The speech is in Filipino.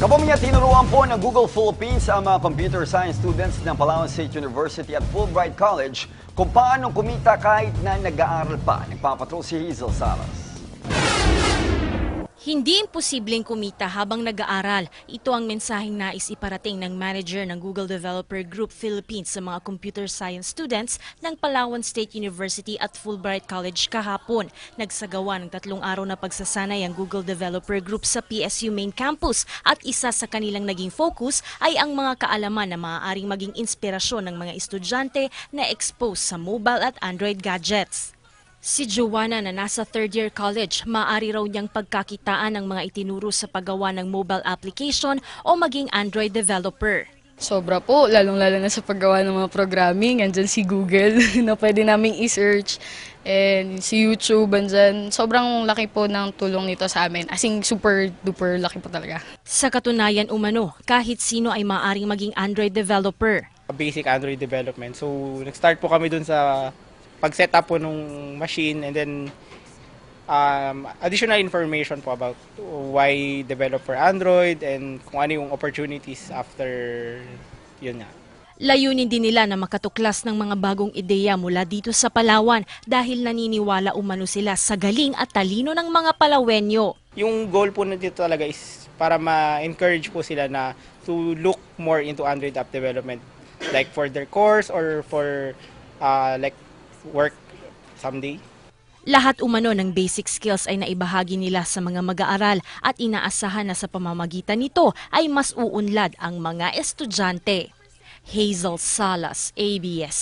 Kapamilya, tinuruan po ng Google Philippines ang mga computer science students ng Palawan State University at Fulbright College kung paano kumita kahit na nag-aaral pa. Nagpapatrol si Hazel Salas. Hindi imposibleng kumita habang nag-aaral. Ito ang mensaheng nais iparating ng manager ng Google Developer Group Philippines sa mga computer science students ng Palawan State University at Fulbright College kahapon. Nagsagawa ng tatlong araw na pagsasanay ang Google Developer Group sa PSU main campus at isa sa kanilang naging focus ay ang mga kaalaman na maaaring maging inspirasyon ng mga estudyante na expose sa mobile at Android gadgets. Si Joanna na nasa third year college, maaari raw niyang pagkakitaan ng mga itinuro sa paggawa ng mobile application o maging Android developer. Sobra po, lalong-lalo na sa paggawa ng mga programming. Andyan si Google na pwede naming i-search. And si YouTube, andyan. Sobrang laki po ng tulong nito sa amin. As in, super duper laki po talaga. Sa katunayan umano, kahit sino ay maaaring maging Android developer. basic Android development. So, nag-start po kami dun sa pag-set up po nung machine and then um, additional information po about why develop for Android and kung ano yung opportunities after yun nga. Layunin din nila na makatuklas ng mga bagong ideya mula dito sa Palawan dahil naniniwala umano sila sa galing at talino ng mga Palawenyo. Yung goal po na dito talaga is para ma-encourage po sila na to look more into Android app development like for their course or for uh, like work someday. Lahat umano ng basic skills ay naibahagi nila sa mga mag-aaral at inaasahan na sa pamamagitan nito ay mas uunlad ang mga estudyante. Hazel Salas, ABS